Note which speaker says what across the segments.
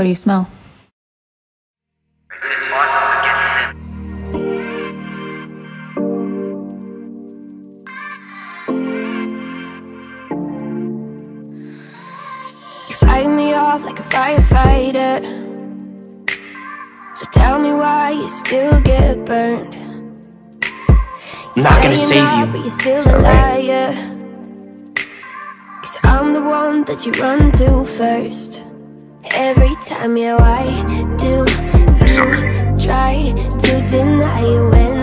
Speaker 1: What do you smell?
Speaker 2: You fight me off like a firefighter. So tell me why you still get burned.
Speaker 3: I'm not gonna
Speaker 2: Say
Speaker 3: save
Speaker 2: you're. But you're still
Speaker 3: It's
Speaker 2: a
Speaker 3: alright.
Speaker 2: liar. Cause I'm the one that you run to first. Every time, yeah, why do you try to deny when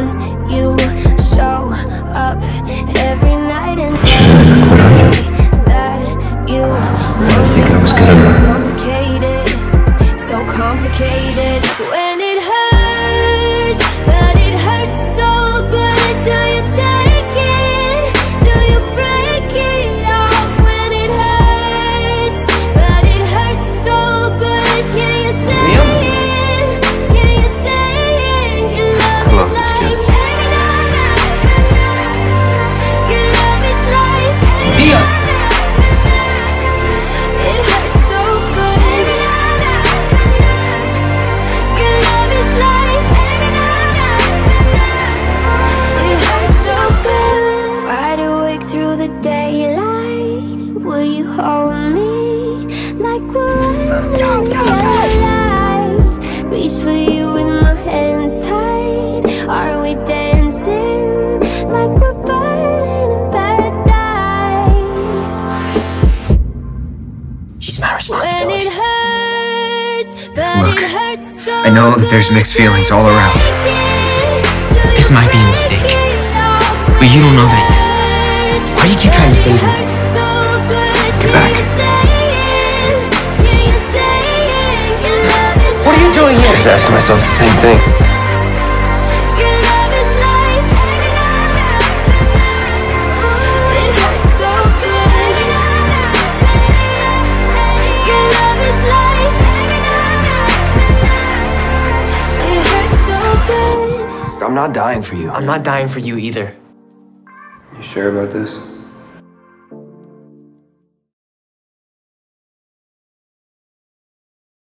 Speaker 2: you show up every night and tell me that you want
Speaker 3: think I was good enough.
Speaker 2: complicated, so complicated daylight. Will you hold me like we're running light? Reach for you with my hands tied. Are we dancing like we're burning in paradise?
Speaker 3: He's my responsibility.
Speaker 2: it hurts,
Speaker 3: Look,
Speaker 2: so
Speaker 3: I know that there's mixed feelings all around. This might be a mistake, but you don't know that yet. Why do you keep trying to save me?
Speaker 2: Get
Speaker 3: back. What are you doing here? Just asking myself the same thing. I'm not dying for you. I'm not dying for you either.
Speaker 4: You sure about this?